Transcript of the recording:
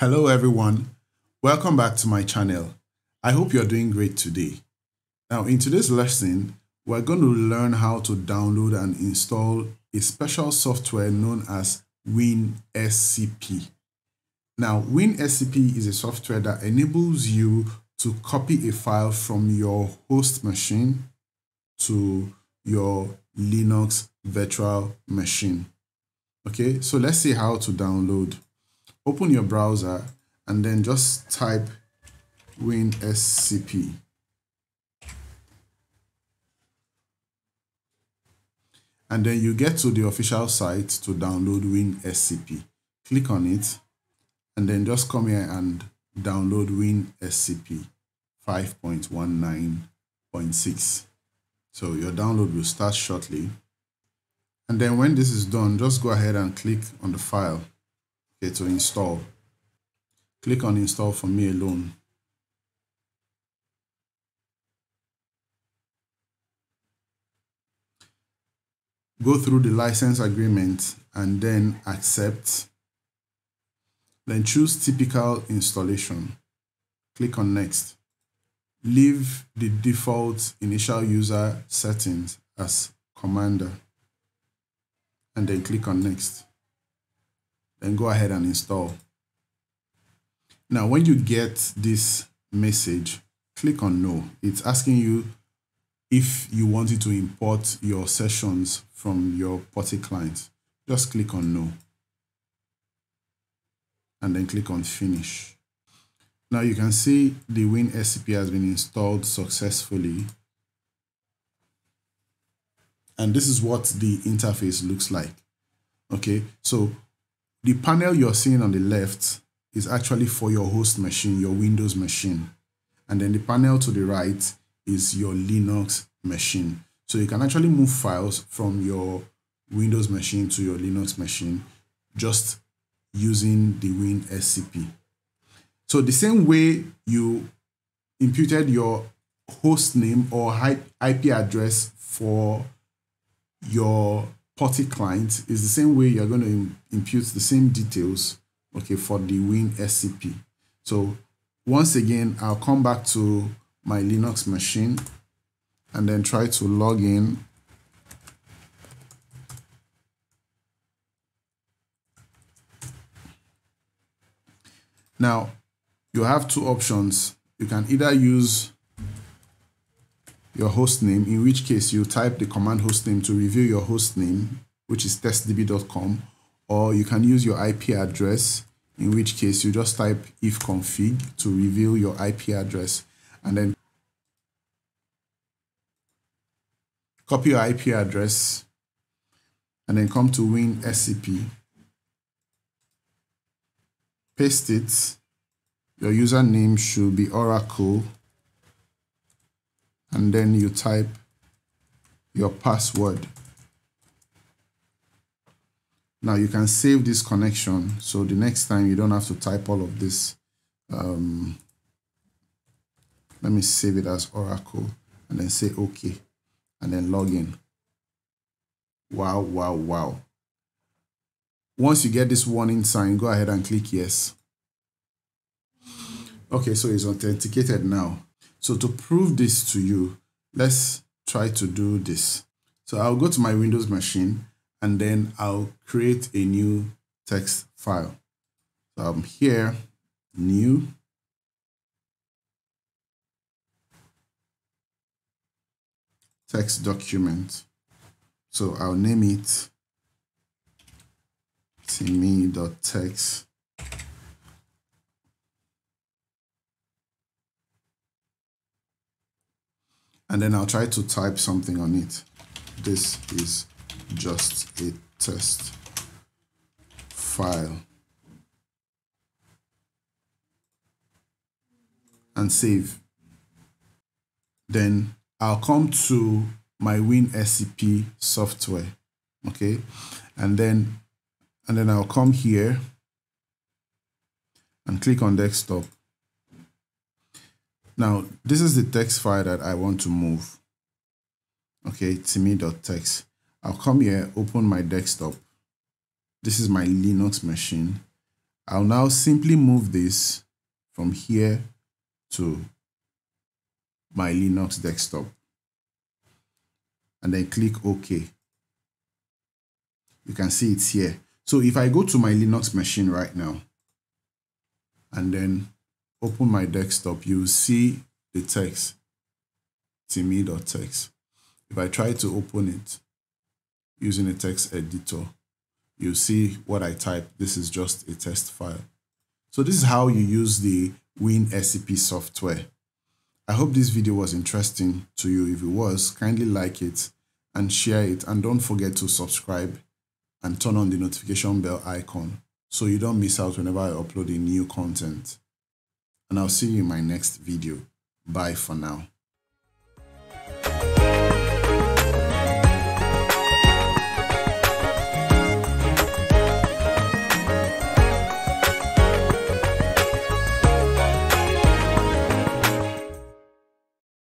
Hello everyone, welcome back to my channel. I hope you're doing great today. Now in today's lesson, we're going to learn how to download and install a special software known as WinSCP. Now WinSCP is a software that enables you to copy a file from your host machine to your Linux virtual machine. Okay, so let's see how to download. Open your browser and then just type WinSCP. And then you get to the official site to download WinSCP. Click on it and then just come here and download WinSCP 5.19.6. So your download will start shortly. And then when this is done, just go ahead and click on the file okay, to install. Click on install for me alone. Go through the license agreement and then accept. Then choose typical installation. Click on next leave the default initial user settings as commander and then click on next. Then go ahead and install. Now, when you get this message, click on no. It's asking you if you wanted to import your sessions from your PuTTY client. Just click on no. And then click on finish. Now you can see the WinSCP has been installed successfully. And this is what the interface looks like. Okay, so the panel you're seeing on the left is actually for your host machine, your Windows machine. And then the panel to the right is your Linux machine. So you can actually move files from your Windows machine to your Linux machine just using the WinSCP. So the same way you imputed your host name or IP address for your PuTTY client is the same way you're going to impute the same details okay for the WinSCP. So once again, I'll come back to my Linux machine and then try to log in Now, you have two options. You can either use your host name, in which case you type the command host name to reveal your host name, which is testdb.com, or you can use your IP address, in which case you just type ifconfig to reveal your IP address, and then copy your IP address, and then come to WinSCP, paste it, your username should be Oracle and then you type your password. Now you can save this connection so the next time you don't have to type all of this. Um, let me save it as Oracle and then say OK and then log in. Wow, wow, wow. Once you get this warning sign, go ahead and click yes. Okay, so it's authenticated now. So to prove this to you, let's try to do this. So I'll go to my Windows machine and then I'll create a new text file. So I'm here, new. Text document. So I'll name it timi.text and then I'll try to type something on it. This is just a test file and save. Then I'll come to my WinSCP software, okay? And then, and then I'll come here and click on desktop now, this is the text file that I want to move. Okay, timi.text. I'll come here, open my desktop. This is my Linux machine. I'll now simply move this from here to my Linux desktop and then click OK. You can see it's here. So if I go to my Linux machine right now and then open my desktop, you'll see the text, timi.txt. If I try to open it using a text editor, you'll see what I type. This is just a test file. So this is how you use the WinSCP software. I hope this video was interesting to you. If it was, kindly like it and share it. And don't forget to subscribe and turn on the notification bell icon so you don't miss out whenever I upload a new content. And I'll see you in my next video. Bye for now.